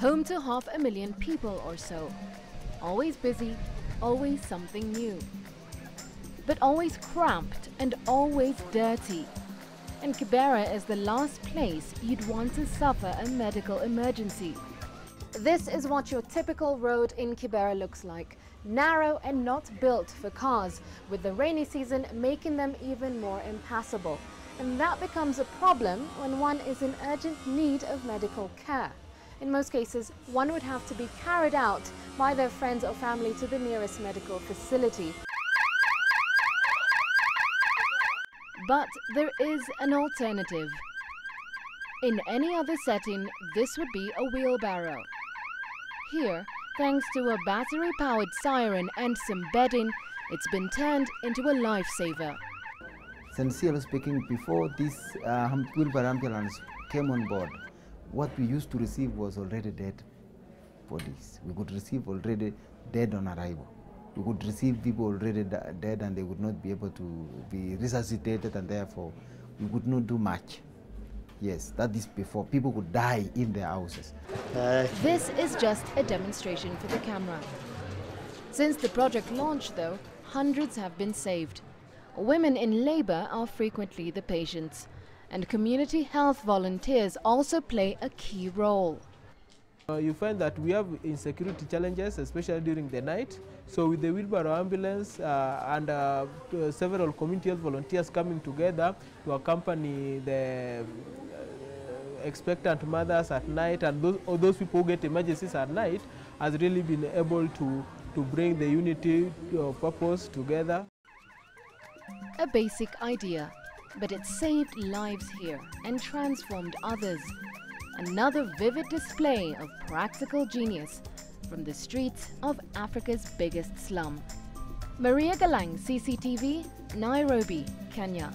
home to half a million people or so. Always busy, always something new. But always cramped and always dirty. And Kibera is the last place you'd want to suffer a medical emergency. This is what your typical road in Kibera looks like. Narrow and not built for cars, with the rainy season making them even more impassable. And that becomes a problem when one is in urgent need of medical care. In most cases, one would have to be carried out by their friends or family to the nearest medical facility. But there is an alternative. In any other setting, this would be a wheelbarrow. Here, thanks to a battery-powered siren and some bedding, it's been turned into a lifesaver. Sincerely speaking, before this uh, wheelbarrow ambulance came on board, what we used to receive was already dead bodies. We could receive already dead on arrival. We could receive people already dead and they would not be able to be resuscitated and therefore we could not do much. Yes, that is before. People could die in their houses. Uh, this is just a demonstration for the camera. Since the project launched though, hundreds have been saved. Women in labor are frequently the patients and community health volunteers also play a key role. Uh, you find that we have insecurity challenges, especially during the night. So with the wheelbarrow ambulance uh, and uh, several community health volunteers coming together to accompany the uh, expectant mothers at night and those, or those people who get emergencies at night has really been able to, to bring the unity of purpose together. A basic idea, but it saved lives here and transformed others. Another vivid display of practical genius from the streets of Africa's biggest slum. Maria Galang, CCTV, Nairobi, Kenya.